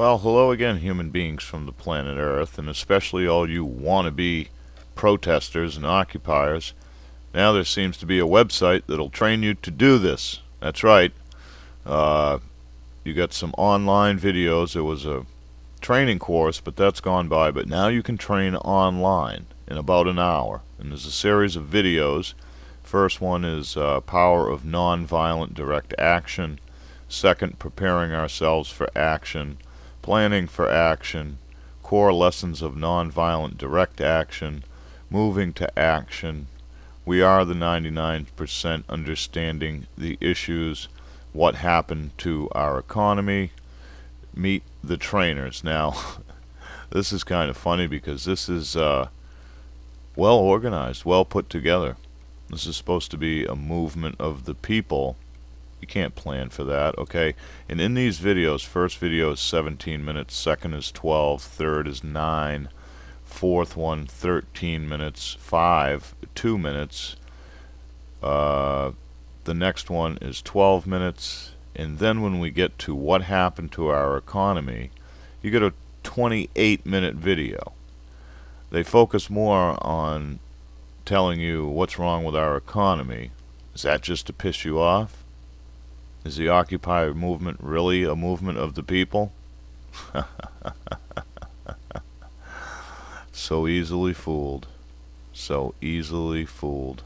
Well, hello again, human beings from the planet Earth, and especially all you wannabe protesters and occupiers. Now there seems to be a website that'll train you to do this. That's right. Uh, you got some online videos. There was a training course, but that's gone by. But now you can train online in about an hour. And there's a series of videos. First one is uh, Power of Nonviolent Direct Action. Second, Preparing Ourselves for Action planning for action, core lessons of nonviolent direct action, moving to action. We are the 99% understanding the issues, what happened to our economy, meet the trainers. Now, this is kind of funny because this is uh, well organized, well put together. This is supposed to be a movement of the people you can't plan for that, okay? And in these videos, first video is 17 minutes, second is 12, third is 9, fourth one 13 minutes, 5, 2 minutes, uh, the next one is 12 minutes, and then when we get to what happened to our economy, you get a 28 minute video. They focus more on telling you what's wrong with our economy. Is that just to piss you off? Is the Occupy movement really a movement of the people? so easily fooled. So easily fooled.